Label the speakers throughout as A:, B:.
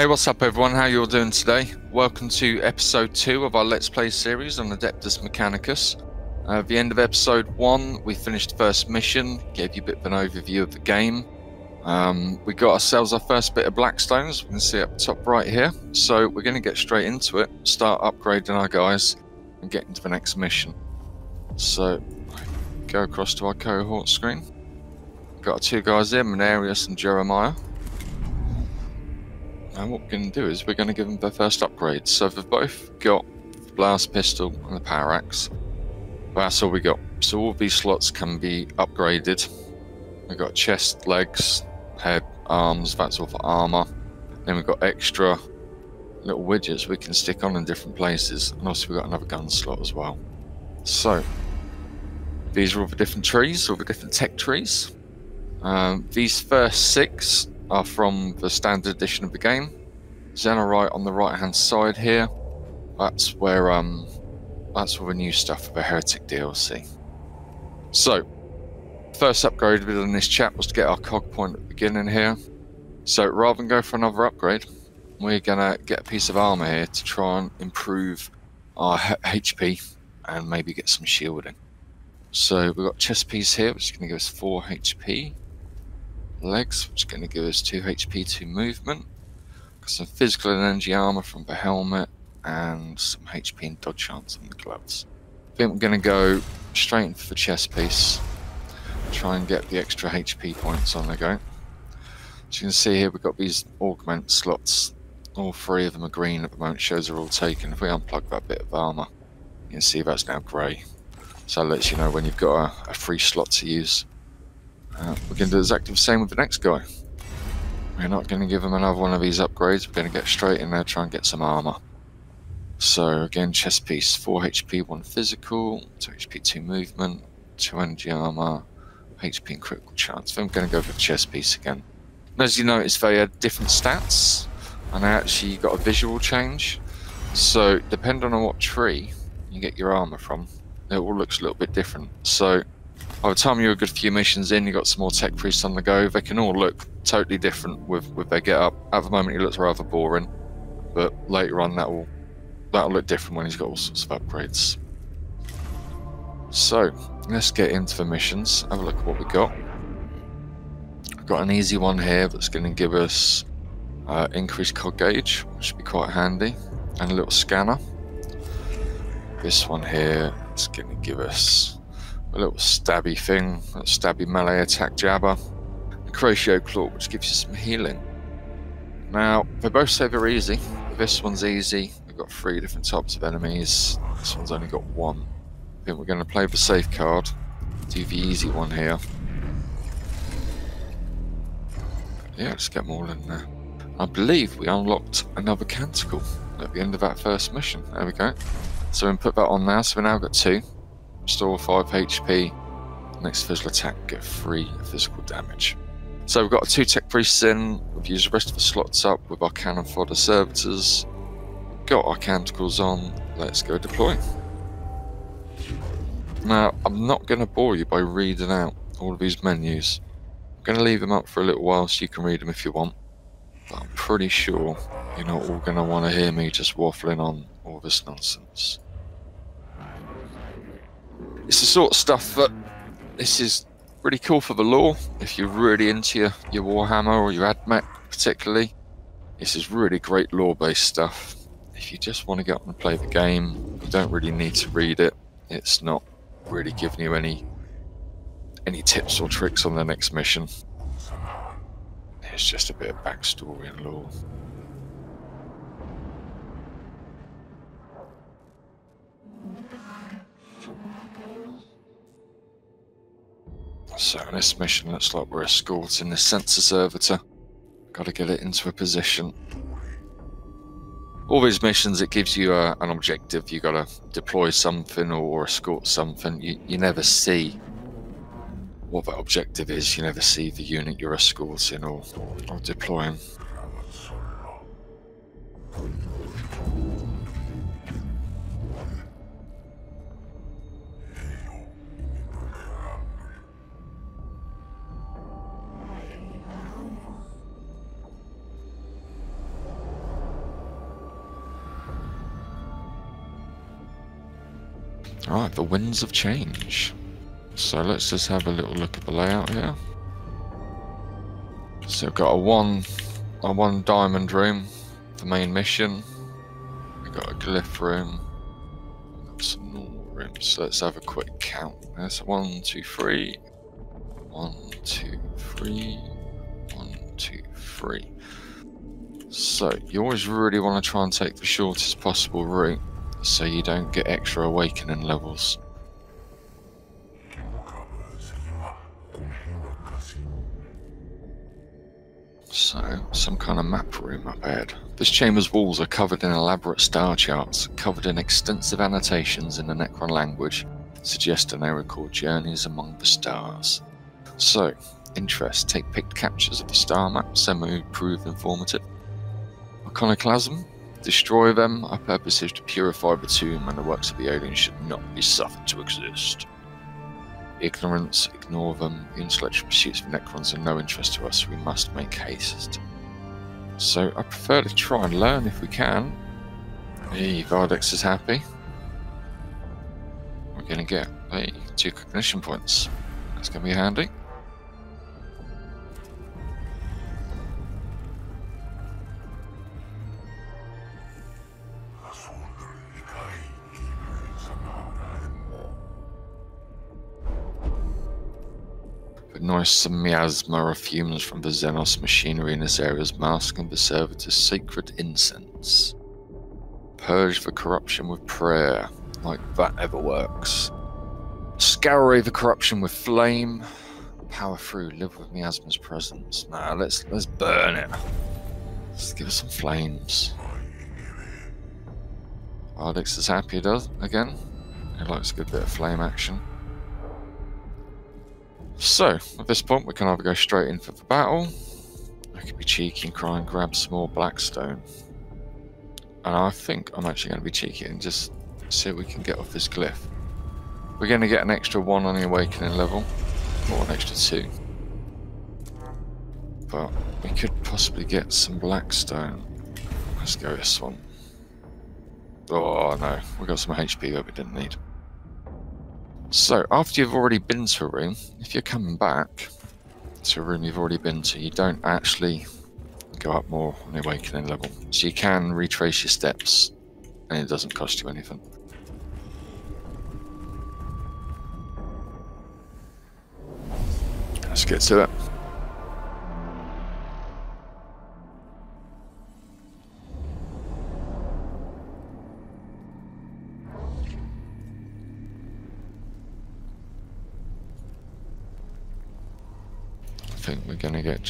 A: Hey, what's up, everyone? How you all doing today? Welcome to episode two of our Let's Play series on Adeptus Mechanicus. Uh, at the end of episode one, we finished the first mission, gave you a bit of an overview of the game. Um, we got ourselves our first bit of Blackstones, we can see up top right here. So we're going to get straight into it, start upgrading our guys, and get into the next mission. So, go across to our cohort screen. Got our two guys here, Manarius and Jeremiah. And what we're going to do is we're going to give them their first upgrade. So they've both got the blast pistol and the power axe. That's all we got. So all these slots can be upgraded. We've got chest, legs, head, arms, that's all for armor. Then we've got extra little widgets we can stick on in different places. And also we've got another gun slot as well. So, these are all the different trees, all the different tech trees. Um, these first six are from the standard edition of the game. Xenarite on the right hand side here. That's where um that's all the new stuff for the Heretek DLC. So first upgrade we did in this chat was to get our cog point at the beginning here. So rather than go for another upgrade, we're gonna get a piece of armor here to try and improve our HP and maybe get some shielding. So we've got chest piece here, which is to give us 4 HP legs, which is going to give us 2 HP, 2 movement. Got some physical and energy armor from the helmet, and some HP and dodge chance on the gloves. I think we're going to go straight into the chest piece, try and get the extra HP points on the go. As you can see here, we've got these augment slots. All three of them are green at the moment, shows they're all taken. If we unplug that bit of armor, you can see that's now grey. So that lets you know when you've got a, a free slot to use. Uh, we're going to do exactly the same with the next guy. We're not going to give him another one of these upgrades. We're going to get straight in there, try and get some armor. So again, chest piece, 4 HP, 1 physical, 2 HP, 2 movement, 2 energy armor, HP and critical chance. I'm going to go for the chest piece again. And as you notice, they had different stats, and I actually got a visual change. So depending on what tree you get your armor from, it all looks a little bit different. So by the time you're a good few missions in, you've got some more tech priests on the go. They can all look totally different with with their get up. At the moment, he looks rather boring, but later on, that will that'll look different when he's got all sorts of upgrades. So let's get into the missions. Have a look at what we got. I've got an easy one here that's going to give us uh, increased cog gauge, which should be quite handy, and a little scanner. This one here is going to give us a little stabby thing, a stabby melee attack jabber, a Curatio Claw, which gives you some healing. Now, they both say they're easy. This one's easy. We've got three different types of enemies. This one's only got one. I think we're going to play the safe card. Do the easy one here. Yeah, let's get them all in there. I believe we unlocked another canticle at the end of that first mission. There we go. So we can put that on now. So we now got two. Restore 5 HP. Next physical attack, get 3 physical damage. So we've got two tech priests in. We've used the rest of the slots up with our cannon fodder servitors. Got our canticles on. Let's go deploy. Now, I'm not going to bore you by reading out all of these menus. I'm going to leave them up for a little while so you can read them if you want. But I'm pretty sure you're not all going to want to hear me just waffling on all this nonsense. It's the sort of stuff that this is really cool for the lore. If you're really into your, your Warhammer or your AdMech particularly, this is really great lore-based stuff. If you just want to get on and play the game, you don't really need to read it. It's not really giving you any any tips or tricks on the next mission. It's just a bit of backstory and lore. So this mission looks like we're escorting the sensor servitor. Gotta get it into a position. All these missions, it gives you a, an objective. You gotta deploy something or escort something. You, you never see what that objective is. You never see the unit you're escorting or, or deploying. Right, the winds of change. So let's just have a little look at the layout here. So we've got a one, a one diamond room, the main mission. We've got a glyph room. Some normal rooms. So let's have a quick count. There's one, two, three. One, two, three. One, two, three. So you always really want to try and take the shortest possible route so you don't get extra awakening levels. So, some kind of map room up ahead. This chamber's walls are covered in elaborate star charts, covered in extensive annotations in the Necron language, suggesting they record journeys among the stars. So, interest, take picked captures of the star map, some may prove informative. Iconoclasm, destroy them. Our purpose is to purify the tomb, and the works of the aliens should not be suffered to exist. Ignorance, ignore them. The intellectual pursuits of Necrons are no interest to us. We must make haste. So I prefer to try and learn if we can. Hey, Vardex is happy. We're gonna get hey, two cognition points. That's gonna be handy. Noise miasma of fumes from the Xenos machinery in this area is masking the servitor's sacred incense. Purge the corruption with prayer, like that ever works. Scour away the corruption with flame. Power through, live with miasma's presence. Nah, let's let's burn it. Let's give it some flames. Ardix is happy does again. He likes a good bit of flame action. So, at this point, we can either go straight in for the battle. I could be cheeky and try and grab some more Blackstone. And I think I'm actually going to be cheeky and just see what we can get off this glyph. We're going to get an extra one on the Awakening level, or an extra two. But we could possibly get some Blackstone. Let's go this one. Oh no, we got some HP that we didn't need. So, after you've already been to a room, if you're coming back to a room you've already been to, you don't actually go up more on the awakening level. So you can retrace your steps, and it doesn't cost you anything. Let's get to it.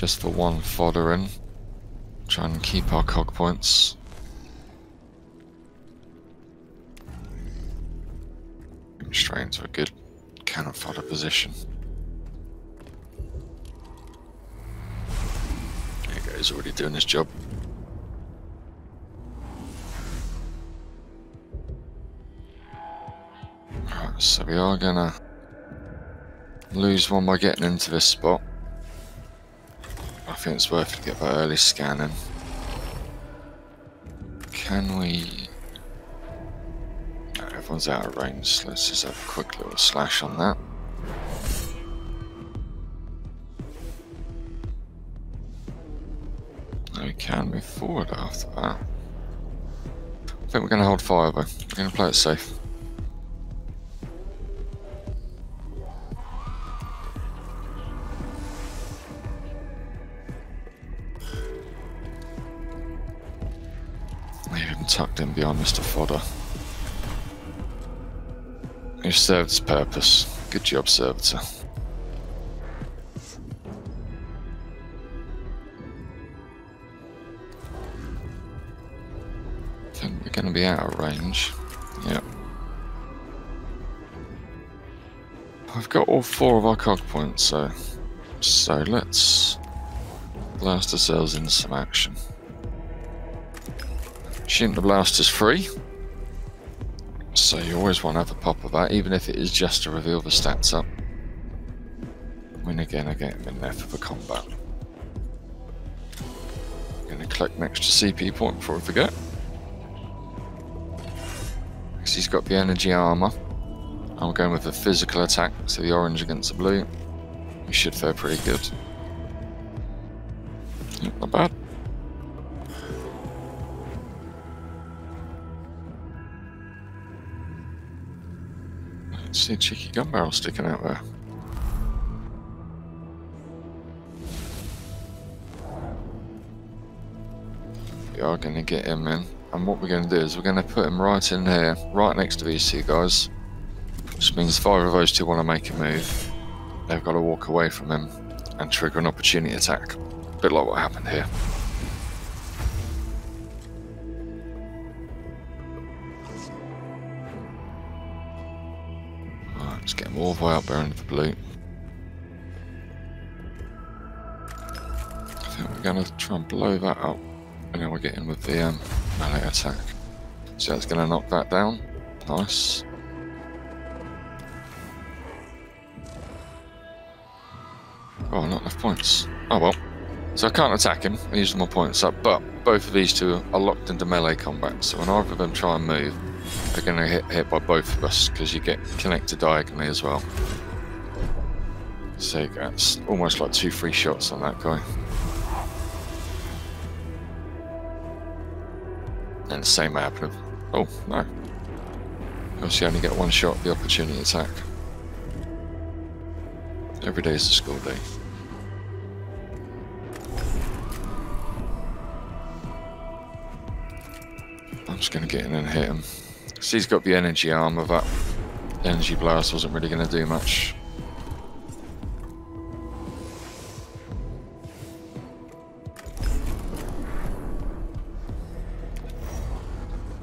A: Just the one fodder in. Try and keep our cog points. Straight into a good cannon fodder position. There you already doing his job. Right, so we are gonna lose one by getting into this spot. I think it's worth to get that early scanning. Can we... No, everyone's out of range. Let's just have a quick little slash on that. We can move forward after that. I think we're going to hold fire though. We're going to play it safe. In behind Mr. Fodder. You served its purpose. Good job, Servitor. We're to be out of range. Yep. I've got all four of our cog points, so so let's blast ourselves into some action. Shooting the blast is free, so you always want to have a pop of that, even if it is just to reveal the stats up. When again, I get him in there for the combat. Gonna collect an extra CP point before I forget. Because he's got the energy armor. I'm going with the physical attack, so the orange against the blue. We should fare pretty good. Not bad. See a cheeky gun barrel sticking out there. We are going to get him in. And what we're going to do is we're going to put him right in here, right next to these two guys. Which means either of those two want to make a move, they've got to walk away from him and trigger an opportunity attack. A bit like what happened here. All the way up there into the blue. I think we're going to try and blow that up. And then we're getting with the um, melee attack. So that's going to knock that down. Nice. Oh, not enough points. Oh well. So I can't attack him, I use my points up, but both of these two are locked into melee combat, so when either of them try and move, they're going to hit hit by both of us, because you get connected diagonally as well. So that's almost like two free shots on that guy. And the same may happen. Oh, no. You only get one shot the opportunity attack. Every day is a school day. I'm just going to get in and hit him. So he's got the energy armor, that energy blast wasn't really going to do much.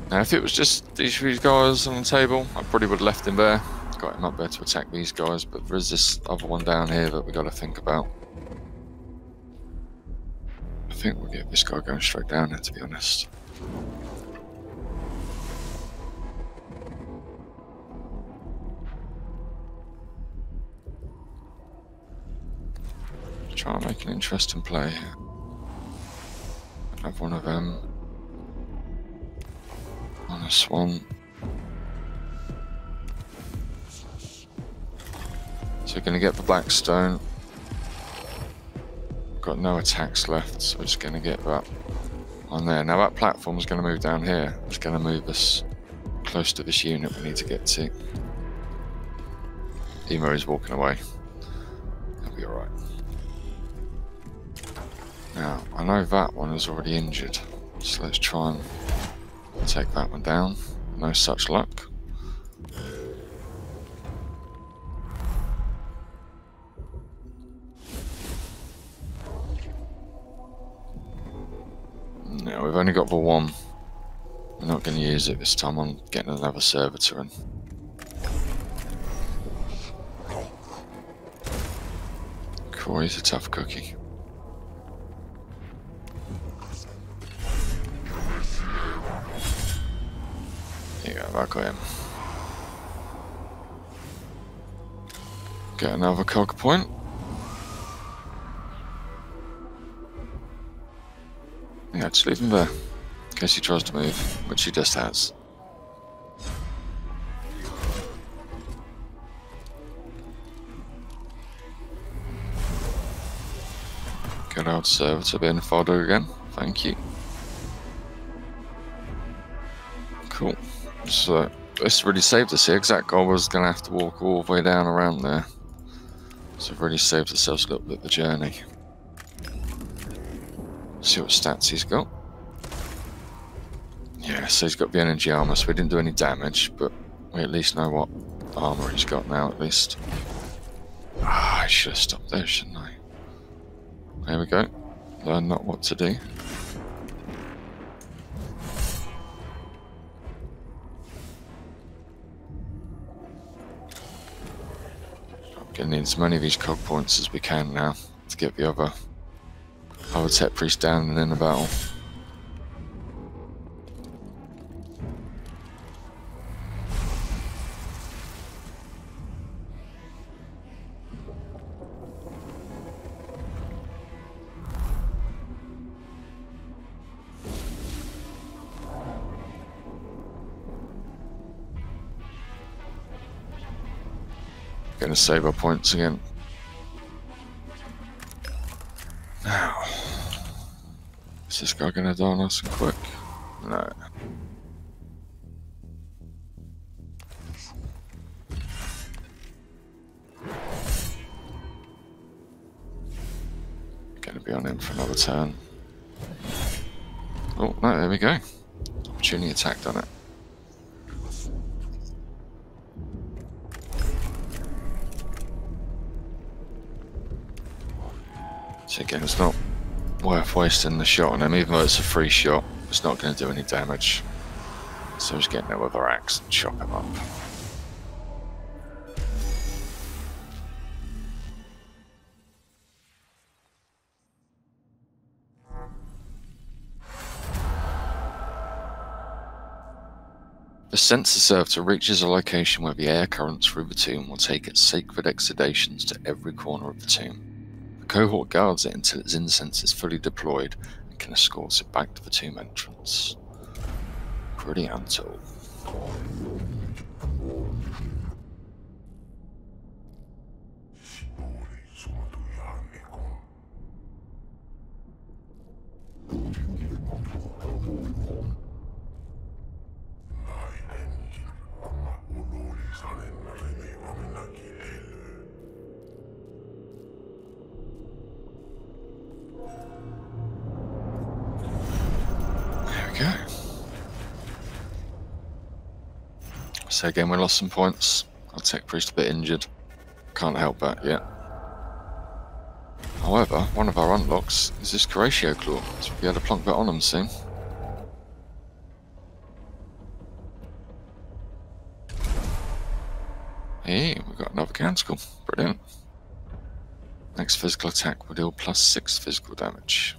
A: Now, if it was just these three guys on the table, I probably would have left him there. Got him up there to attack these guys, but there is this other one down here that we got to think about. I think we'll get this guy going straight down there, to be honest. Try and make an interesting play here. Have one of them on a swan. So we're going to get the black stone. Got no attacks left, so we're just going to get that on there. Now that platform is going to move down here. It's going to move us close to this unit we need to get to. Emo is walking away. Know that one is already injured, so let's try and take that one down. No such luck. No, we've only got the one. We're not going to use it this time I'm getting another servitor in. Corey's a tough cookie. You go, got. Get another cog point. Yeah, just leave him there. In case he tries to move, which he just has. Get out servitor bin fodder again. Thank you. Cool. So this really saved us here. Exact goal was going to have to walk all the way down around there. So we've really saved ourselves a little bit of the journey. See what stats he's got. Yeah, so he's got the energy armor, so we didn't do any damage, but we at least know what armor he's got now, at least. Ah, I should have stopped there, shouldn't I? There we go. Learn not what to do. Getting in as many of these cog points as we can now to get the other other tech priest down and in the battle. Going to save our points again. Now, is this guy going to die nice and quick? No. Going to be on him for another turn. Oh, no, there we go. Opportunity attacked on it. Again, it's not worth wasting the shot on him, even though it's a free shot. It's not going to do any damage. So just get no other axe and chop him up. The sensor servitor reaches a location where the air currents through the tomb will take its sacred exudations to every corner of the tomb. The cohort guards it until its incense is fully deployed and can escort it back to the tomb entrance. Pretty So again, we lost some points. Our tech priest a bit injured. Can't help that yet. However, one of our unlocks is this Curatio Claw, so we'll be able to plonk that on him soon. Hey, we've got another canticle. Brilliant. Next physical attack will deal plus 6 physical damage.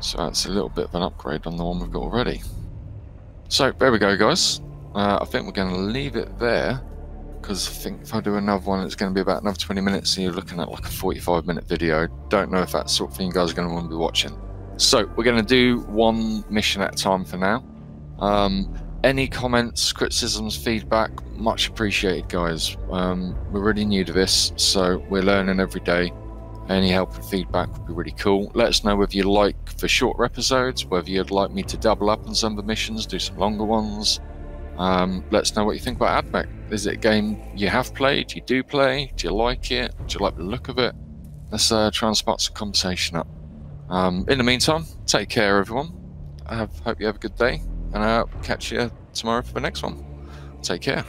A: So that's a little bit of an upgrade on the one we've got already. So there we go, guys. Uh, I think we're going to leave it there because I think if I do another one, it's going to be about another 20 minutes, and you're looking at like a 45 minute video. Don't know if that's sort of thing you guys are going to want to be watching. So we're going to do one mission at a time for now. Um, any comments, criticisms, feedback, much appreciated, guys. Um, we're really new to this, so we're learning every day. Any help and feedback would be really cool. Let us know whether you like for shorter episodes, whether you'd like me to double up on some of the missions, do some longer ones. Um, let us know what you think about Admech. Is it a game you have played, you do play? Do you like it? Do you like the look of it? Let's uh, try and spark some conversation up. Um, in the meantime, take care, everyone. I have, hope you have a good day, and I'll catch you tomorrow for the next one. Take care.